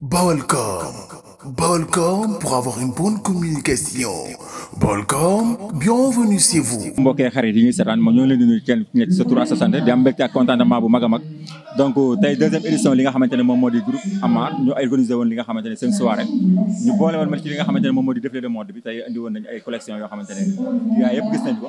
Balcom. Balcom pour avoir une bonne communication. Balcom, bienvenue chez vous. mbokkee xarit yi ñuy seetaan ma ñoo leen di nuyu kenn ku nekk sa tur ak sa sant di am mbégte ak contentement bu mag a mag donc tey deuxième édition li nga xamante ne moom moo di groupe Amar ñu organisé woon li nga xamante ne seen soirée ñu boole woon ma ci li nga xamante ne moom moo di défilé de mode bi tey andi woon nañu ay collection yoo xamante ne yaa yëpp gis nañ ko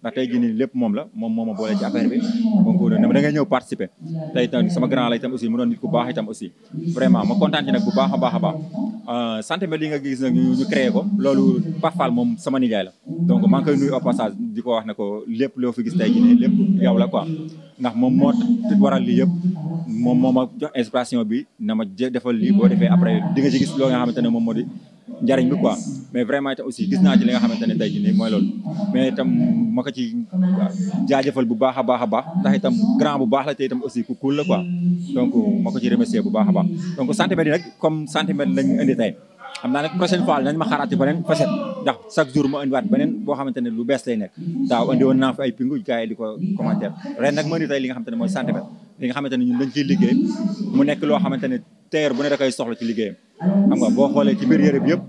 ndax tey jii nii lépp moom la moom moo ma boole ci affaire bi donc da ngay ñëw participer tey tam sama grand la itam aussi mu doon nit ku baax itam aussi vraiment ma kontaan ci nag bu baax a baax a baax euh, santé mel li nga gis nag ñu créé ko loolu Pape Fall moom sama nijaay la donc maa ngi koy nuyu au passage di ko wax ne ko lépp loo fi gis tey jii nii lépp yow la quoi ndax moom moo waral lii yëpp moom moo ma jox inspiration bi na ma defal lii boo defee après di nga ci gis loo nga xamante ne moom moo di njariñ bi quoi mais vraiment itam aussi gis naa ci li nga xamante ne tey jii nii mooy loolu mais itam ma ko ci jaajëfal bu baax a baax a baax ndax itam grand bu baax la te itam aussi ku cool la quoi donc ma ko ci remercier bu baax a baax donc centimètres yi nag comme centimètres lañ indi tey xam naa nag prochaine fois nañ ma xaaraati beneen facette ndax chaque jour ma indiwaat beneen boo xamante ne lu bees lay nekk daaw indi woon naa fi ay pingu gars yi di ko commentaire ren nag ma indi tey li nga xamante ne mooy centimètre li nga xamante ne ñun dañ ciy liggéey mu nekk loo xamante ne teer bu ne da koy soxla ci liggéeyam xam nga boo xoolee ci biir yére bi yëpp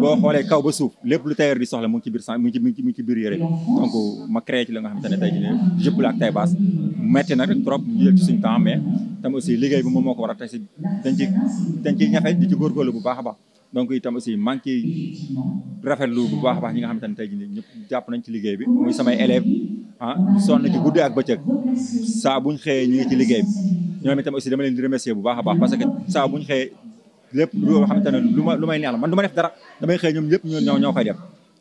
boo xoolee kaw ba suuf lépp lu tailleur di soxla mu ngi ci biir sang mu ngi ci mu ngi ci biir yére donc ma créé ci la nga xamante ne tey jii ne jëpp la ak taille basse metti na rek trop ñu jël ci suñu temps mais tam aussi liggéey bi moom moo ko war a tey si dañ ci dañ ciy ñafe di ci góorgóorlu bu baax a baax donc itam aussi maa ngi ciy rafetlu bu baax a baax ñi nga xamante ne tey jii ne ñëpp jàpp nañ ci liggéey bi muy samay élèves ah sonn ci guddi ak bëccëg saa buñ xëyee ñu ngi ci liggéey bi ñoom itam aussi dama leen di remercier bu baax a baax parce que saa buñ xëyee lépp loo xamante ne lu ma lu may neex la man du ma def dara damay xëy ñoom lépp ñoo ñoo koy def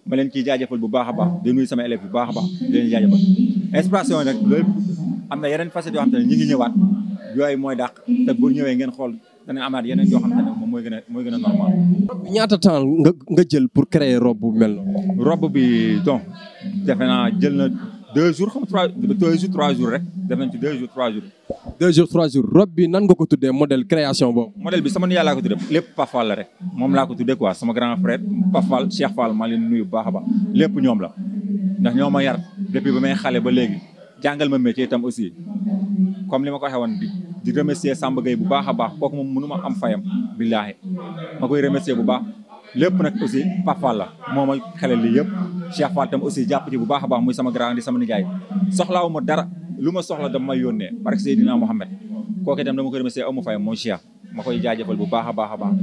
ma leen ciy jaajëfal bu baax a baax di nuyu sama élève bu baax a baax di leen jaajëfal inspiration nag loolu am na yeneen facettes yoo xamante ne ñu ngi ñëwaat yooyu mooy dàq te bu ñëwee ngeen xool dana amaat yeneen yoo xamante ne moom mooy gën a mooy gën a normal. ñaata temps nga nga jël pour créer robe bu mel noonu. robe bi donc defe naa jël na deux jours xam trois deux jours trois jours rek def nañ ci deux jours trois jours. deux jours trois jours robe bi nan nga ko tuddee modèle création boobu. modèle bi sama nijaay laa ko tuddee lépp Pafal la rek moom laa ko tuddee quoi sama grand frère Pafal Cheikh Fall maa leen nuyu bu baax a baax lépp ñoom la ndax ñoo ma yar depuis ba may xale ba léegi. jàngal ma métier itam aussi comme li ma ko waxee woon di di remercier Samba Gueye bu baax a baax kooku moom mënu ma am fayam billaahi ma koy remercier bu baax lépp nag aussi Pape Fall la moo ma xelal lii yëpp Cheikh Fall tam aussi jàpp ci bu baax a baax muy sama grand di sama nijaay soxlaawu ma dara lu ma soxla dama may yónnee barke Seydina Mohamed kooku itam dama koy remercier amu fayam mooy Cheikh ma koy jaajëfal bu baax a baax a baax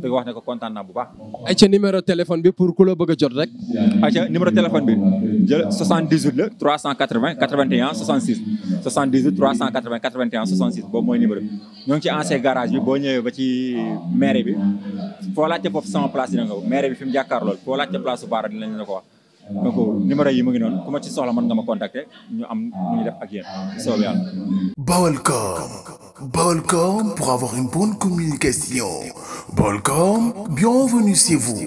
di wax ne ko kontaan naa bu baax. ayca numéro téléphone bi pour ku la bëgg a jot rek. ayca numéro téléphone bi jël 78 la 380 81 66 78 380 81 66 boobu mooy numéro bi ñoo ngi ci ancien garage bi boo ñëwee ba ci maire bi foo laajte foofu sama place dina nga ko maire bi fi mu jàkkaarlool foo laajte place su Baara dinañ la ko wax. donc numéro yi mu ngi noonu ku ma ci soxla mën nga ma contacter ñu am nu ñu def ak yéen soob yàlla. Baolcom Baolcom pour avoir une bonne communication Baolcom bienvenue chez vous.